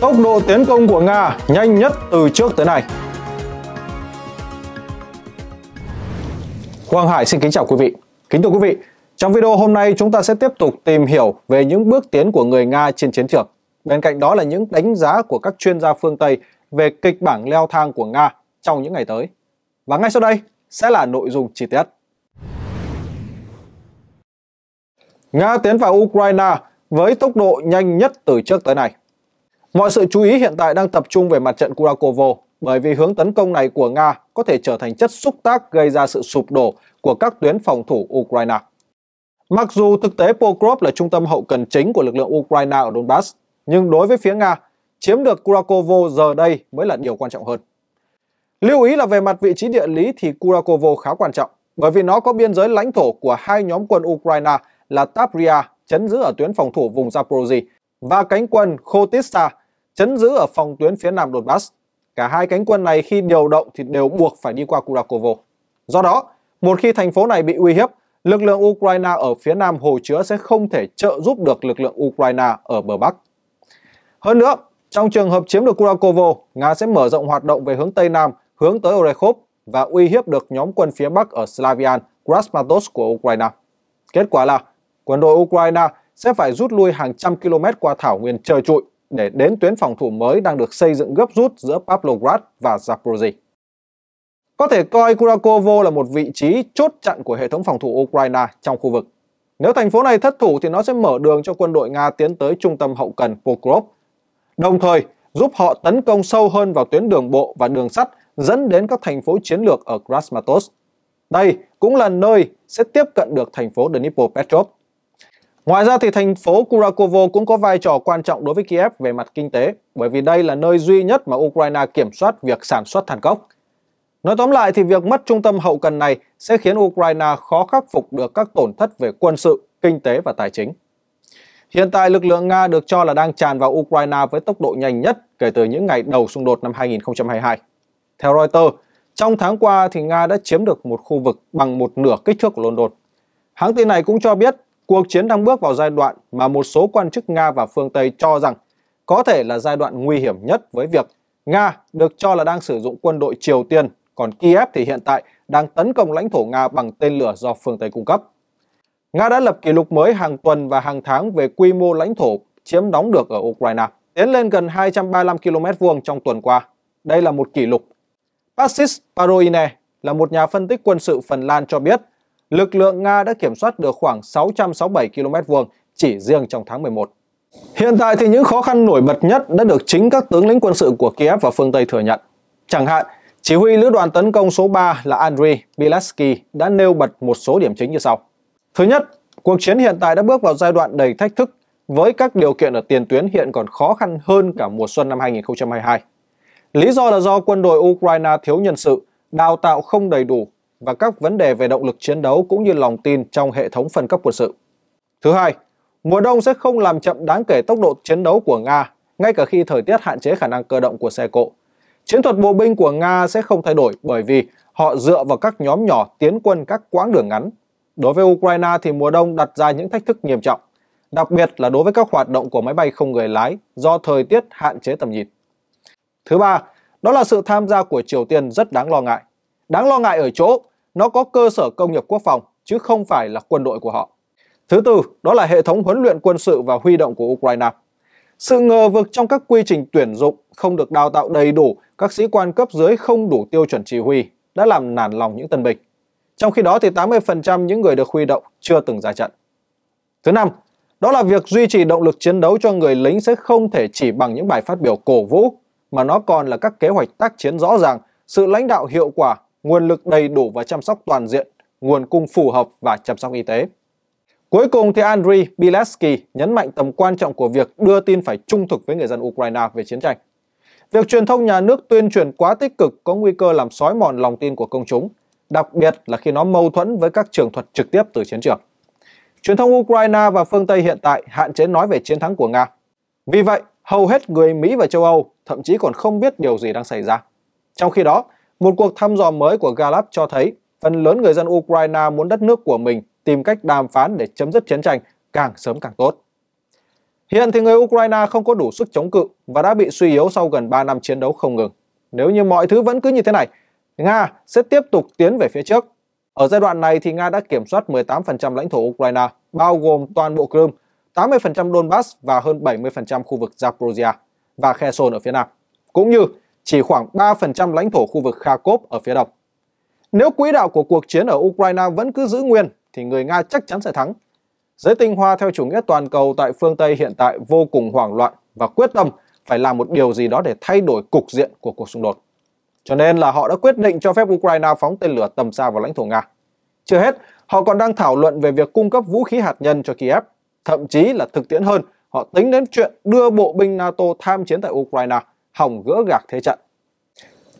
Tốc độ tiến công của Nga nhanh nhất từ trước tới nay. Hoàng Hải xin kính chào quý vị. Kính thưa quý vị, trong video hôm nay chúng ta sẽ tiếp tục tìm hiểu về những bước tiến của người Nga trên chiến trường. Bên cạnh đó là những đánh giá của các chuyên gia phương Tây về kịch bản leo thang của Nga trong những ngày tới. Và ngay sau đây sẽ là nội dung chi tiết. Nga tiến vào Ukraine với tốc độ nhanh nhất từ trước tới nay. Mọi sự chú ý hiện tại đang tập trung về mặt trận Kurakovo bởi vì hướng tấn công này của Nga có thể trở thành chất xúc tác gây ra sự sụp đổ của các tuyến phòng thủ Ukraine. Mặc dù thực tế Pokrov là trung tâm hậu cần chính của lực lượng Ukraine ở Donbass, nhưng đối với phía Nga, chiếm được Kurakovo giờ đây mới là điều quan trọng hơn. Lưu ý là về mặt vị trí địa lý thì Kurakovo khá quan trọng, bởi vì nó có biên giới lãnh thổ của hai nhóm quân Ukraine là Tapria, chấn giữ ở tuyến phòng thủ vùng Zaporozhye, và cánh quân Khotitsa, chấn giữ ở phòng tuyến phía nam Donbass. Cả hai cánh quân này khi điều động thì đều buộc phải đi qua Kurakovo. Do đó, một khi thành phố này bị uy hiếp, lực lượng Ukraine ở phía nam hồ chứa sẽ không thể trợ giúp được lực lượng Ukraine ở bờ Bắc. Hơn nữa, trong trường hợp chiếm được Kurakovo, Nga sẽ mở rộng hoạt động về hướng Tây Nam, hướng tới Orekhov và uy hiếp được nhóm quân phía Bắc ở Slavian, Krasmatorsk của Ukraine. Kết quả là quân đội Ukraine sẽ phải rút lui hàng trăm km qua thảo nguyên trời trụi để đến tuyến phòng thủ mới đang được xây dựng gấp rút giữa Pavlograd và Zaporozhye. Có thể coi Kurakovo là một vị trí chốt chặn của hệ thống phòng thủ Ukraine trong khu vực. Nếu thành phố này thất thủ thì nó sẽ mở đường cho quân đội Nga tiến tới trung tâm hậu cần Pokrov, đồng thời giúp họ tấn công sâu hơn vào tuyến đường bộ và đường sắt dẫn đến các thành phố chiến lược ở Krasmatos. Đây cũng là nơi sẽ tiếp cận được thành phố Dnipropetrovsk. Ngoài ra thì thành phố Kurakovo cũng có vai trò quan trọng đối với Kiev về mặt kinh tế, bởi vì đây là nơi duy nhất mà Ukraine kiểm soát việc sản xuất than cốc. Nói tóm lại thì việc mất trung tâm hậu cần này sẽ khiến Ukraine khó khắc phục được các tổn thất về quân sự, kinh tế và tài chính. Hiện tại lực lượng Nga được cho là đang tràn vào Ukraine với tốc độ nhanh nhất kể từ những ngày đầu xung đột năm 2022. Theo Reuters, trong tháng qua thì Nga đã chiếm được một khu vực bằng một nửa kích thước của London. Hãng tin này cũng cho biết cuộc chiến đang bước vào giai đoạn mà một số quan chức Nga và phương Tây cho rằng có thể là giai đoạn nguy hiểm nhất với việc Nga được cho là đang sử dụng quân đội Triều Tiên, còn Kiev thì hiện tại đang tấn công lãnh thổ Nga bằng tên lửa do phương Tây cung cấp. Nga đã lập kỷ lục mới hàng tuần và hàng tháng về quy mô lãnh thổ chiếm đóng được ở Ukraine, tiến lên gần 235 km vuông trong tuần qua. Đây là một kỷ lục. Pasis Paroine là một nhà phân tích quân sự Phần Lan cho biết lực lượng Nga đã kiểm soát được khoảng 667 km vuông chỉ riêng trong tháng 11. Hiện tại thì những khó khăn nổi bật nhất đã được chính các tướng lĩnh quân sự của Kiev và phương Tây thừa nhận. Chẳng hạn, chỉ huy lữ đoàn tấn công số 3 là Andriy Bilatsky đã nêu bật một số điểm chính như sau. Thứ nhất, cuộc chiến hiện tại đã bước vào giai đoạn đầy thách thức với các điều kiện ở tiền tuyến hiện còn khó khăn hơn cả mùa xuân năm 2022. Lý do là do quân đội Ukraine thiếu nhân sự, đào tạo không đầy đủ và các vấn đề về động lực chiến đấu cũng như lòng tin trong hệ thống phân cấp quân sự. Thứ hai, mùa đông sẽ không làm chậm đáng kể tốc độ chiến đấu của Nga, ngay cả khi thời tiết hạn chế khả năng cơ động của xe cộ. Chiến thuật bộ binh của Nga sẽ không thay đổi bởi vì họ dựa vào các nhóm nhỏ tiến quân các quãng đường ngắn. Đối với Ukraine thì mùa đông đặt ra những thách thức nghiêm trọng, đặc biệt là đối với các hoạt động của máy bay không người lái do thời tiết hạn chế tầm nhìn. Thứ ba, đó là sự tham gia của Triều Tiên rất đáng lo ngại. Đáng lo ngại ở chỗ nó có cơ sở công nghiệp quốc phòng chứ không phải là quân đội của họ. Thứ tư, đó là hệ thống huấn luyện quân sự và huy động của Ukraine. Sự ngờ vực trong các quy trình tuyển dụng không được đào tạo đầy đủ, các sĩ quan cấp dưới không đủ tiêu chuẩn chỉ huy đã làm nản lòng những tân binh. Trong khi đó thì 80% những người được huy động chưa từng ra trận. Thứ năm, đó là việc duy trì động lực chiến đấu cho người lính sẽ không thể chỉ bằng những bài phát biểu cổ vũ, mà nó còn là các kế hoạch tác chiến rõ ràng, sự lãnh đạo hiệu quả, nguồn lực đầy đủ và chăm sóc toàn diện, nguồn cung phù hợp và chăm sóc y tế. Cuối cùng thì Andriy Bileski nhấn mạnh tầm quan trọng của việc đưa tin phải trung thực với người dân Ukraine về chiến tranh. Việc truyền thông nhà nước tuyên truyền quá tích cực có nguy cơ làm xói mòn lòng tin của công chúng, đặc biệt là khi nó mâu thuẫn với các trường thuật trực tiếp từ chiến trường. Truyền thông Ukraine và phương Tây hiện tại hạn chế nói về chiến thắng của Nga. Vì vậy, hầu hết người Mỹ và châu Âu thậm chí còn không biết điều gì đang xảy ra. Trong khi đó, một cuộc thăm dò mới của Gallup cho thấy phần lớn người dân Ukraine muốn đất nước của mình tìm cách đàm phán để chấm dứt chiến tranh càng sớm càng tốt. Hiện thì người Ukraine không có đủ sức chống cự và đã bị suy yếu sau gần 3 năm chiến đấu không ngừng. Nếu như mọi thứ vẫn cứ như thế này, Nga sẽ tiếp tục tiến về phía trước. Ở giai đoạn này thì Nga đã kiểm soát 18% lãnh thổ Ukraine, bao gồm toàn bộ Crimea, 80% Donbass và hơn 70% khu vực Zaporozhia và Kherson ở phía nam, cũng như chỉ khoảng 3% lãnh thổ khu vực Kharkov ở phía đông. Nếu quỹ đạo của cuộc chiến ở Ukraine vẫn cứ giữ nguyên thì người Nga chắc chắn sẽ thắng. Giới tinh hoa theo chủ nghĩa toàn cầu tại phương Tây hiện tại vô cùng hoảng loạn và quyết tâm phải làm một điều gì đó để thay đổi cục diện của cuộc xung đột. Cho nên là họ đã quyết định cho phép Ukraine phóng tên lửa tầm xa vào lãnh thổ Nga. Chưa hết, họ còn đang thảo luận về việc cung cấp vũ khí hạt nhân cho Kiev. Thậm chí là thực tiễn hơn, họ tính đến chuyện đưa bộ binh NATO tham chiến tại Ukraine, hỏng gỡ gạc thế trận.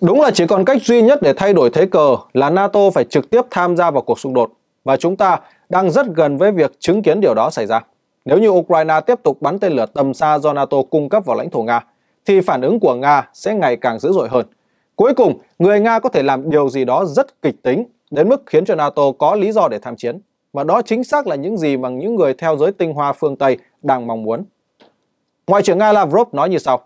Đúng là chỉ còn cách duy nhất để thay đổi thế cờ là NATO phải trực tiếp tham gia vào cuộc xung đột và chúng ta đang rất gần với việc chứng kiến điều đó xảy ra. Nếu như Ukraine tiếp tục bắn tên lửa tầm xa do NATO cung cấp vào lãnh thổ Nga, thì phản ứng của Nga sẽ ngày càng dữ dội hơn. Cuối cùng, người Nga có thể làm điều gì đó rất kịch tính đến mức khiến cho NATO có lý do để tham chiến. Và đó chính xác là những gì mà những người theo giới tinh hoa phương Tây đang mong muốn. Ngoại trưởng Nga Lavrov nói như sau.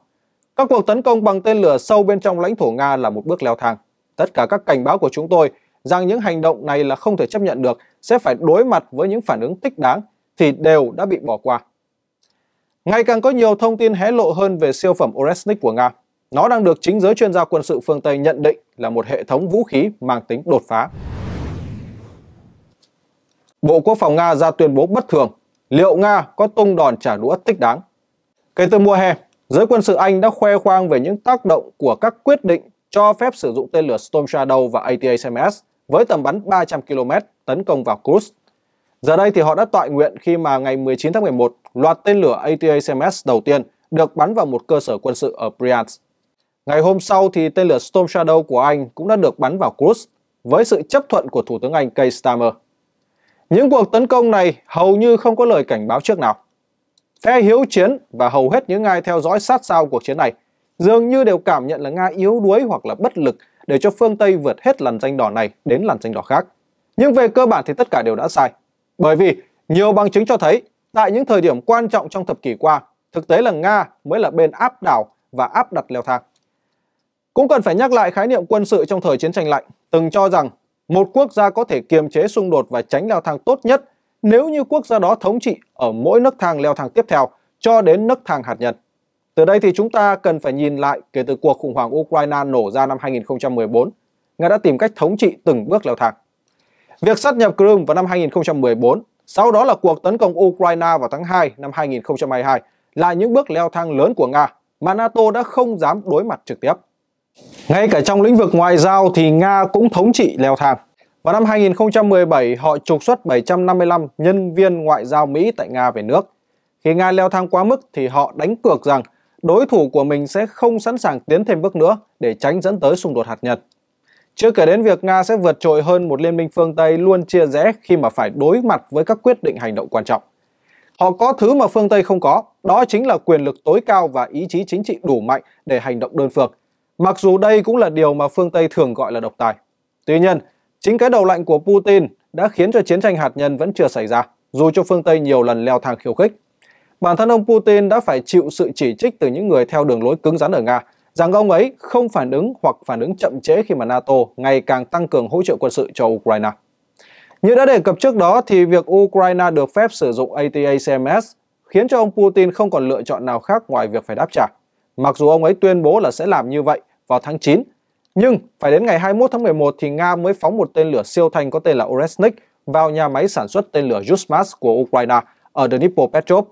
Các cuộc tấn công bằng tên lửa sâu bên trong lãnh thổ Nga là một bước leo thang. Tất cả các cảnh báo của chúng tôi rằng những hành động này là không thể chấp nhận được sẽ phải đối mặt với những phản ứng thích đáng thì đều đã bị bỏ qua. Ngày càng có nhiều thông tin hé lộ hơn về siêu phẩm Oresnik của Nga. Nó đang được chính giới chuyên gia quân sự phương Tây nhận định là một hệ thống vũ khí mang tính đột phá. Bộ Quốc phòng Nga ra tuyên bố bất thường. Liệu Nga có tung đòn trả đũa thích đáng? Kể từ mùa hè, giới quân sự Anh đã khoe khoang về những tác động của các quyết định cho phép sử dụng tên lửa Storm Shadow và ATACMS với tầm bắn 300 km tấn công vào Kursk. Giờ đây thì họ đã tọa nguyện khi mà ngày 19 tháng 11, loạt tên lửa ATACMS đầu tiên được bắn vào một cơ sở quân sự ở Bryansk. Ngày hôm sau thì tên lửa Storm Shadow của Anh cũng đã được bắn vào Kursk với sự chấp thuận của Thủ tướng Anh Keir Starmer. Những cuộc tấn công này hầu như không có lời cảnh báo trước nào. Phe hiếu chiến và hầu hết những ai theo dõi sát sao cuộc chiến này dường như đều cảm nhận là Nga yếu đuối hoặc là bất lực để cho phương Tây vượt hết làn danh đỏ này đến làn danh đỏ khác. Nhưng về cơ bản thì tất cả đều đã sai. Bởi vì nhiều bằng chứng cho thấy tại những thời điểm quan trọng trong thập kỷ qua, thực tế là Nga mới là bên áp đảo và áp đặt leo thang. Cũng cần phải nhắc lại khái niệm quân sự trong thời chiến tranh lạnh, từng cho rằng một quốc gia có thể kiềm chế xung đột và tránh leo thang tốt nhất nếu như quốc gia đó thống trị ở mỗi nấc thang leo thang tiếp theo cho đến nấc thang hạt nhân. Từ đây thì chúng ta cần phải nhìn lại kể từ cuộc khủng hoảng Ukraine nổ ra năm 2014, Nga đã tìm cách thống trị từng bước leo thang. Việc sát nhập Crimea vào năm 2014, sau đó là cuộc tấn công Ukraine vào tháng 2 năm 2022 là những bước leo thang lớn của Nga mà NATO đã không dám đối mặt trực tiếp. Ngay cả trong lĩnh vực ngoại giao thì Nga cũng thống trị leo thang. Vào năm 2017, họ trục xuất 755 nhân viên ngoại giao Mỹ tại Nga về nước. Khi Nga leo thang quá mức thì họ đánh cược rằng đối thủ của mình sẽ không sẵn sàng tiến thêm bước nữa để tránh dẫn tới xung đột hạt nhân. Chưa kể đến việc Nga sẽ vượt trội hơn một liên minh phương Tây luôn chia rẽ khi mà phải đối mặt với các quyết định hành động quan trọng. Họ có thứ mà phương Tây không có, đó chính là quyền lực tối cao và ý chí chính trị đủ mạnh để hành động đơn phương. Mặc dù đây cũng là điều mà phương Tây thường gọi là độc tài. Tuy nhiên, chính cái đầu lạnh của Putin đã khiến cho chiến tranh hạt nhân vẫn chưa xảy ra, dù cho phương Tây nhiều lần leo thang khiêu khích. Bản thân ông Putin đã phải chịu sự chỉ trích từ những người theo đường lối cứng rắn ở Nga rằng ông ấy không phản ứng hoặc phản ứng chậm trễ khi mà NATO ngày càng tăng cường hỗ trợ quân sự cho Ukraine. Như đã đề cập trước đó thì việc Ukraine được phép sử dụng ATACMS khiến cho ông Putin không còn lựa chọn nào khác ngoài việc phải đáp trả. Mặc dù ông ấy tuyên bố là sẽ làm như vậy vào tháng 9, nhưng phải đến ngày 21 tháng 11 thì Nga mới phóng một tên lửa siêu thanh có tên là Oresnik vào nhà máy sản xuất tên lửa Yuzmas của Ukraine ở Dnipropetrovsk.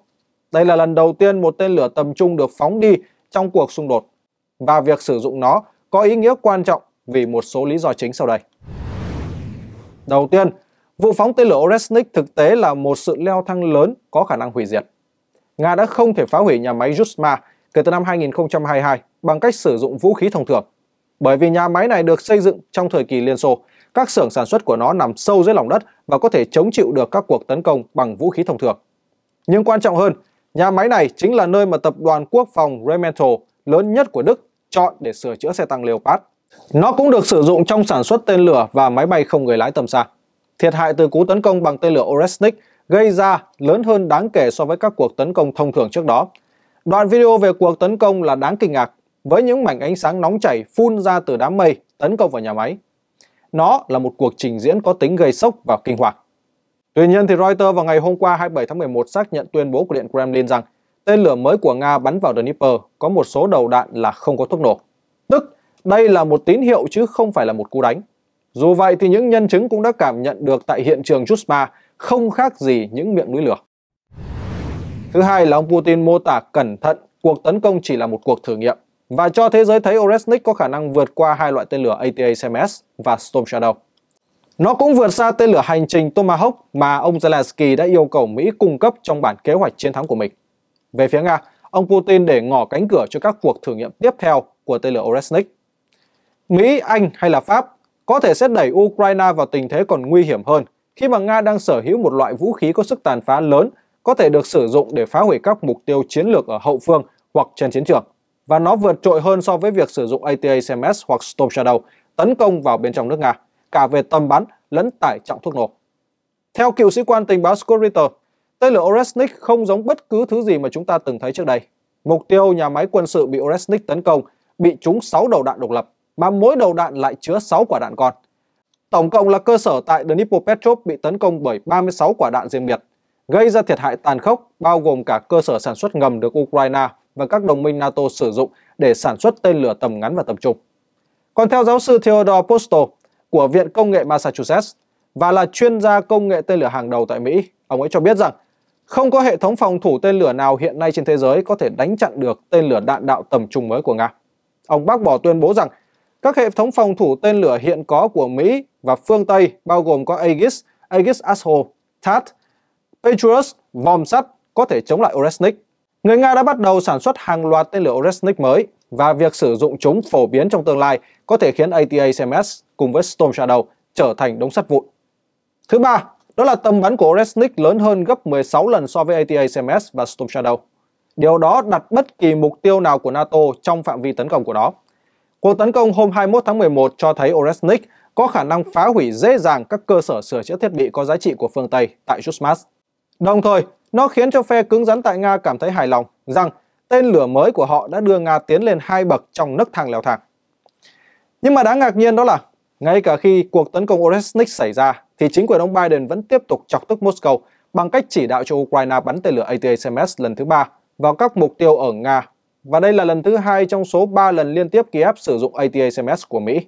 Đây là lần đầu tiên một tên lửa tầm trung được phóng đi trong cuộc xung đột và việc sử dụng nó có ý nghĩa quan trọng vì một số lý do chính sau đây. Đầu tiên, vụ phóng tên lửa Oresnik thực tế là một sự leo thang lớn có khả năng hủy diệt. Nga đã không thể phá hủy nhà máy Yuzma kể từ năm 2022 bằng cách sử dụng vũ khí thông thường. Bởi vì nhà máy này được xây dựng trong thời kỳ Liên Xô, các xưởng sản xuất của nó nằm sâu dưới lòng đất và có thể chống chịu được các cuộc tấn công bằng vũ khí thông thường. Nhưng quan trọng hơn, nhà máy này chính là nơi mà tập đoàn quốc phòng Remental lớn nhất của Đức chọn để sửa chữa xe tăng Leopard. Nó cũng được sử dụng trong sản xuất tên lửa và máy bay không người lái tầm xa. Thiệt hại từ cú tấn công bằng tên lửa Oresnik gây ra lớn hơn đáng kể so với các cuộc tấn công thông thường trước đó. Đoạn video về cuộc tấn công là đáng kinh ngạc, với những mảnh ánh sáng nóng chảy phun ra từ đám mây tấn công vào nhà máy. Nó là một cuộc trình diễn có tính gây sốc và kinh hoàng. Tuy nhiên, thì Reuters vào ngày hôm qua 27 tháng 11 xác nhận tuyên bố của Điện Kremlin rằng tên lửa mới của Nga bắn vào Dnipro có một số đầu đạn là không có thuốc nổ. Tức, đây là một tín hiệu chứ không phải là một cú đánh. Dù vậy thì những nhân chứng cũng đã cảm nhận được tại hiện trường Chusma không khác gì những miệng núi lửa. Thứ hai là ông Putin mô tả cẩn thận cuộc tấn công chỉ là một cuộc thử nghiệm và cho thế giới thấy Oresnik có khả năng vượt qua hai loại tên lửa ATACMS và Storm Shadow. Nó cũng vượt xa tên lửa hành trình Tomahawk mà ông Zelensky đã yêu cầu Mỹ cung cấp trong bản kế hoạch chiến thắng của mình. Về phía Nga, ông Putin để ngỏ cánh cửa cho các cuộc thử nghiệm tiếp theo của tên lửa Oresnik. Mỹ, Anh hay là Pháp có thể sẽ đẩy Ukraine vào tình thế còn nguy hiểm hơn khi mà Nga đang sở hữu một loại vũ khí có sức tàn phá lớn có thể được sử dụng để phá hủy các mục tiêu chiến lược ở hậu phương hoặc trên chiến trường. Và nó vượt trội hơn so với việc sử dụng ATACMS hoặc Storm Shadow tấn công vào bên trong nước Nga, cả về tầm bắn lẫn tải trọng thuốc nổ. Theo cựu sĩ quan tình báo Scott Ritter, tên lửa Oresnik không giống bất cứ thứ gì mà chúng ta từng thấy trước đây. Mục tiêu nhà máy quân sự bị Oresnik tấn công bị trúng 6 đầu đạn độc lập, mà mỗi đầu đạn lại chứa 6 quả đạn con. Tổng cộng là cơ sở tại Dnipropetrovsk bị tấn công bởi 36 quả đạn riêng biệt, gây ra thiệt hại tàn khốc bao gồm cả cơ sở sản xuất ngầm được Ukraine và các đồng minh NATO sử dụng để sản xuất tên lửa tầm ngắn và tầm trung. Còn theo giáo sư Theodore Postol của Viện Công nghệ Massachusetts và là chuyên gia công nghệ tên lửa hàng đầu tại Mỹ, ông ấy cho biết rằng không có hệ thống phòng thủ tên lửa nào hiện nay trên thế giới có thể đánh chặn được tên lửa đạn đạo tầm trung mới của Nga. Ông bác bỏ tuyên bố rằng các hệ thống phòng thủ tên lửa hiện có của Mỹ và phương Tây bao gồm có Aegis, Aegis Ashore, THAAD, Patriot, vòm sắt có thể chống lại Oresnik. Người Nga đã bắt đầu sản xuất hàng loạt tên lửa Oresnik mới và việc sử dụng chúng phổ biến trong tương lai có thể khiến ATACMS cùng với Storm Shadow trở thành đống sắt vụn. Thứ ba, đó là tầm bắn của Oresnik lớn hơn gấp 16 lần so với ATACMS và Storm Shadow. Điều đó đặt bất kỳ mục tiêu nào của NATO trong phạm vi tấn công của nó. Cuộc tấn công hôm 21 tháng 11 cho thấy Oresnik có khả năng phá hủy dễ dàng các cơ sở sửa chữa thiết bị có giá trị của phương Tây tại Jusmas. Đồng thời, nó khiến cho phe cứng rắn tại Nga cảm thấy hài lòng rằng tên lửa mới của họ đã đưa Nga tiến lên hai bậc trong nấc thang leo thang. Nhưng mà đáng ngạc nhiên đó là, ngay cả khi cuộc tấn công Oresnik xảy ra, thì chính quyền ông Biden vẫn tiếp tục chọc tức Moscow bằng cách chỉ đạo cho Ukraine bắn tên lửa ATACMS lần thứ ba vào các mục tiêu ở Nga. Và đây là lần thứ hai trong số 3 lần liên tiếp Kiev sử dụng ATACMS của Mỹ.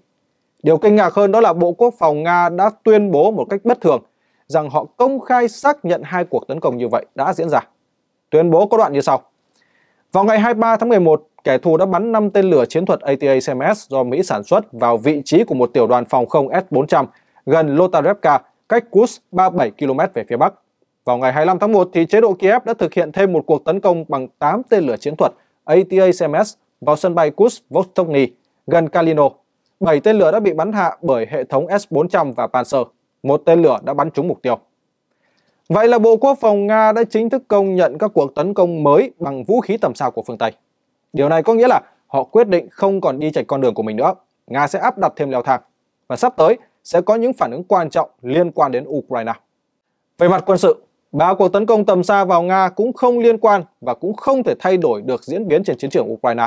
Điều kinh ngạc hơn đó là Bộ Quốc phòng Nga đã tuyên bố một cách bất thường rằng họ công khai xác nhận hai cuộc tấn công như vậy đã diễn ra. Tuyên bố có đoạn như sau. Vào ngày 23 tháng 11, kẻ thù đã bắn 5 tên lửa chiến thuật ATACMS do Mỹ sản xuất vào vị trí của một tiểu đoàn phòng không S-400 gần Lotarevka, cách Kursk 37 km về phía bắc. Vào ngày 25 tháng 1, thì chế độ Kiev đã thực hiện thêm một cuộc tấn công bằng 8 tên lửa chiến thuật ATACMS vào sân bay Kursk Vostokny gần Kalino. 7 tên lửa đã bị bắn hạ bởi hệ thống S-400 và Panzer. Một tên lửa đã bắn trúng mục tiêu. Vậy là Bộ Quốc phòng Nga đã chính thức công nhận các cuộc tấn công mới bằng vũ khí tầm xa của phương Tây. Điều này có nghĩa là họ quyết định không còn đi chạy con đường của mình nữa. Nga sẽ áp đặt thêm leo thang. Và sắp tới sẽ có những phản ứng quan trọng liên quan đến Ukraine. Về mặt quân sự, ba cuộc tấn công tầm xa vào Nga cũng không liên quan và cũng không thể thay đổi được diễn biến trên chiến trường Ukraine.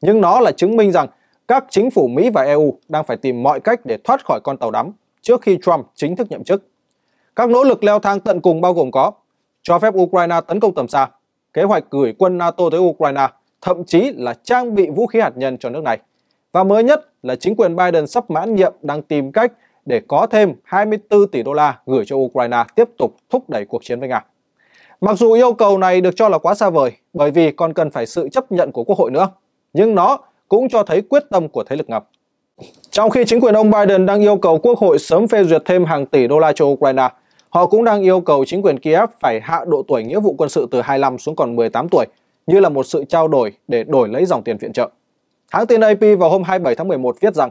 Nhưng nó là chứng minh rằng các chính phủ Mỹ và EU đang phải tìm mọi cách để thoát khỏi con tàu đắm trước khi Trump chính thức nhậm chức. Các nỗ lực leo thang tận cùng bao gồm có cho phép Ukraine tấn công tầm xa, kế hoạch gửi quân NATO tới Ukraine, thậm chí là trang bị vũ khí hạt nhân cho nước này. Và mới nhất là chính quyền Biden sắp mãn nhiệm đang tìm cách để có thêm 24 tỷ đô la gửi cho Ukraine tiếp tục thúc đẩy cuộc chiến với Nga. Mặc dù yêu cầu này được cho là quá xa vời bởi vì còn cần phải sự chấp nhận của Quốc hội nữa, nhưng nó cũng cho thấy quyết tâm của thế lực ngầm. Trong khi chính quyền ông Biden đang yêu cầu Quốc hội sớm phê duyệt thêm hàng tỷ đô la cho Ukraine, họ cũng đang yêu cầu chính quyền Kiev phải hạ độ tuổi nghĩa vụ quân sự từ 25 xuống còn 18 tuổi, như là một sự trao đổi để đổi lấy dòng tiền viện trợ. Hãng tin AP vào hôm 27 tháng 11 viết rằng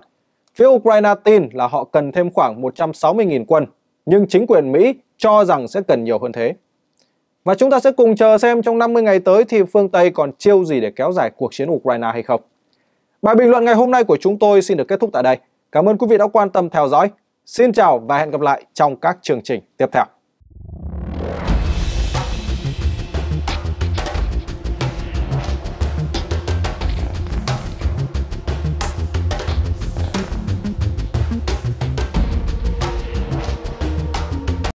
Phía Ukraine tin là họ cần thêm khoảng 160.000 quân, nhưng chính quyền Mỹ cho rằng sẽ cần nhiều hơn thế. Và chúng ta sẽ cùng chờ xem trong 50 ngày tới thì phương Tây còn chiêu gì để kéo dài cuộc chiến Ukraine hay không. Bài bình luận ngày hôm nay của chúng tôi xin được kết thúc tại đây. Cảm ơn quý vị đã quan tâm theo dõi. Xin chào và hẹn gặp lại trong các chương trình tiếp theo.